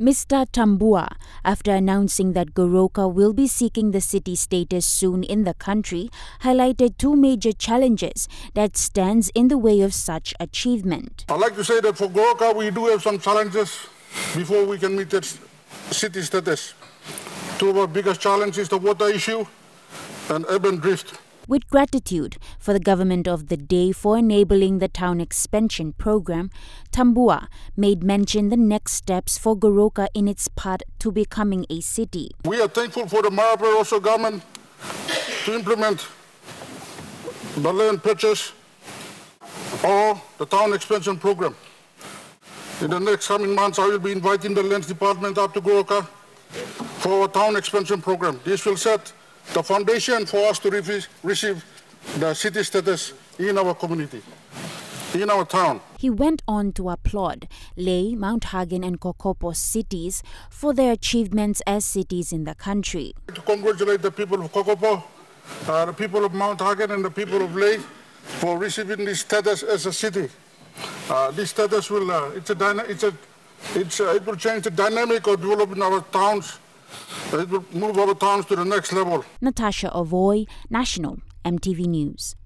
Mr. Tambua, after announcing that Goroka will be seeking the city status soon in the country, highlighted two major challenges that stands in the way of such achievement. I'd like to say that for Goroka we do have some challenges before we can meet that city status. Two of our biggest challenges is the water issue and urban drift with gratitude for the government of the day for enabling the town expansion program, Tambua made mention the next steps for Goroka in its path to becoming a city. We are thankful for the Marape government to implement the land purchase or the town expansion program. In the next coming months, I will be inviting the lands department up to Goroka for a town expansion program. This will set the foundation for us to re receive the city status in our community, in our town. He went on to applaud Lae, Mount Hagen and Kokopo cities for their achievements as cities in the country. To congratulate the people of Kokopo, uh, the people of Mount Hagen and the people of Lae for receiving this status as a city. Uh, this status will, uh, it's a, it's a, it's, uh, it will change the dynamic of developing our towns it will move our towns to the next level. Natasha Ovoy, National, EMTV News.